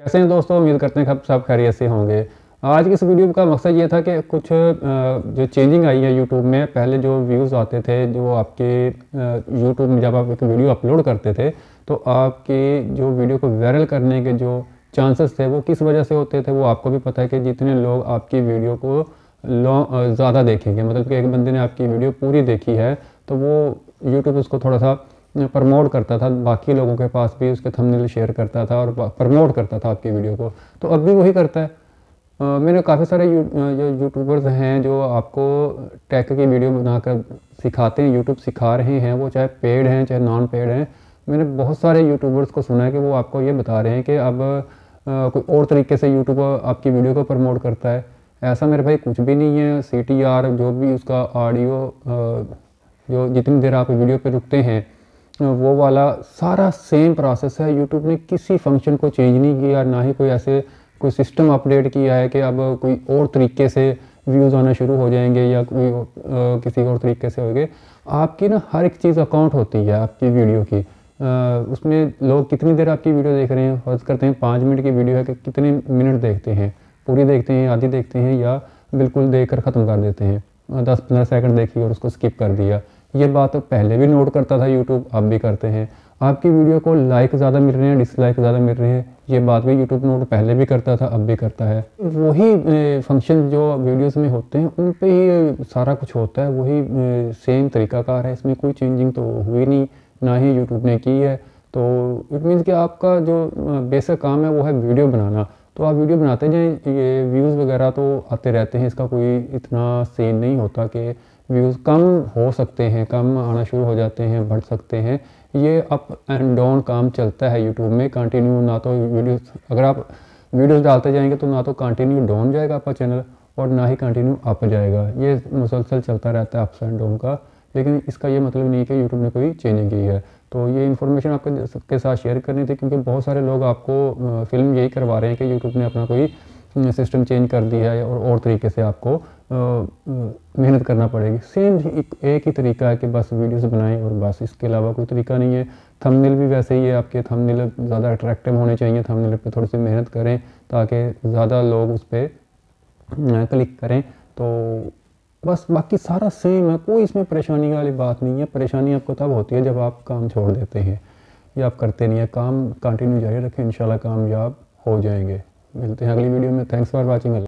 कैसे हैं दोस्तों? उम्मीद करते हैं सब खैरियत से होंगे। आज की इस वीडियो का मकसद ये था कि कुछ जो चेंजिंग आई है यूट्यूब में, पहले जो व्यूज़ आते थे, जो आपके यूट्यूब में जब आप एक वीडियो अपलोड करते थे तो आपके जो वीडियो को वायरल करने के जो चांसेस थे, वो किस वजह से होते थे, वो आपको भी पता है कि जितने लोग आपकी वीडियो को ज़्यादा देखेंगे। मतलब कि एक बंदे ने आपकी वीडियो पूरी देखी है तो वो यूट्यूब उसको थोड़ा सा प्रमोट करता था बाकी लोगों के पास भी उसके थंबनेल शेयर करता था और प्रमोट करता था आपकी वीडियो को। तो अब भी वही करता है। आ, मैंने काफ़ी सारे यू, जो यूट्यूबर्स हैं जो आपको टेक की वीडियो बनाकर सिखाते हैं यूट्यूब सिखा रहे हैं वो चाहे पेड हैं चाहे नॉन पेड हैं मैंने बहुत सारे यूट्यूबर्स को सुना है कि वो आपको ये बता रहे हैं कि अब आ, कोई और तरीके से यूट्यूब आपकी वीडियो को प्रमोट करता है। ऐसा मेरे भाई कुछ भी नहीं है सीटीआर जो भी उसका ऑडियो जो जितनी देर आप वीडियो पर रुकते हैं वो वाला सारा सेम प्रोसेस है। यूट्यूब ने किसी फ़ंक्शन को चेंज नहीं किया ना ही कोई ऐसे कोई सिस्टम अपडेट किया है कि अब कोई और तरीके से व्यूज़ आना शुरू हो जाएँगे या कोई आ, किसी और तरीके से होंगे। आपकी ना हर एक चीज़ अकाउंट होती है आपकी वीडियो की। आ, उसमें लोग कितनी देर आपकी वीडियो देख रहे हैं? फ़र्ज़ करते हैं पाँच मिनट की वीडियो है कि कितने मिनट देखते हैं? पूरी देखते हैं आधी देखते हैं या बिल्कुल देख कर ख़त्म कर देते हैं। दस पंद्रह सेकंड देखी और उसको स्किप कर दिया। ये बात पहले भी नोट करता था यूट्यूब अब भी करते हैं। आपकी वीडियो को लाइक ज़्यादा मिल रहे हैं डिसलाइक ज़्यादा मिल रहे हैं, ये बात भी यूट्यूब नोट पहले भी करता था, अब भी करता है। वही फ़ंक्शन जो वीडियोस में होते हैं, उन पे ही सारा कुछ होता है, वही सेम तरीकाकार है, इसमें कोई चेंजिंग तो हुई नहीं, ना ही यूट्यूब ने की है। तो इट मीन्स कि आपका जो बेसिक काम है, वो है वीडियो बनाना। तो आप वीडियो बनाते जाएँ, ये व्यूज़ वगैरह तो आते रहते हैं, इसका कोई इतना सीन नहीं होता कि व्यूज़ कम हो सकते हैं, कम आना शुरू हो जाते हैं, बढ़ सकते हैं। ये अप एंड डाउन काम चलता है यूट्यूब में कंटिन्यू ना तो वीडियो अगर आप वीडियोस डालते जाएँगे तो ना तो कंटिन्यू डाउन जाएगा आपका चैनल और ना ही कंटिन्यू अप जाएगा। ये मुसलसल चलता रहता है अप्स एंड डाउन का, लेकिन इसका ये मतलब नहीं कि यूट्यूब ने कोई चेंजिंग की है। तो ये इन्फॉर्मेशन आपके साथ शेयर करनी थी, क्योंकि बहुत सारे लोग आपको फ़िल्म यही करवा रहे हैं कि यूट्यूब ने अपना कोई सिस्टम चेंज कर दिया है और और तरीके से आपको मेहनत करना पड़ेगी। सेम एक, एक ही तरीका है कि बस वीडियोस बनाएँ और बस इसके अलावा कोई तरीका नहीं है। थंबनेल भी वैसे ही है आपके थंबनेल ज़्यादा अट्रैक्टिव होने चाहिए थंबनेल पे थोड़ी सी मेहनत करें ताकि ज़्यादा लोग उस पर क्लिक करें। तो बस बाकी सारा सेम है कोई इसमें परेशानी वाली बात नहीं है। परेशानी आपको तब होती है जब आप काम छोड़ देते हैं या आप करते नहीं है। काम कंटिन्यू जारी रखें इंशाल्लाह कामयाब हो जाएँगे। मिलते हैं अगली वीडियो में. Thanks for watching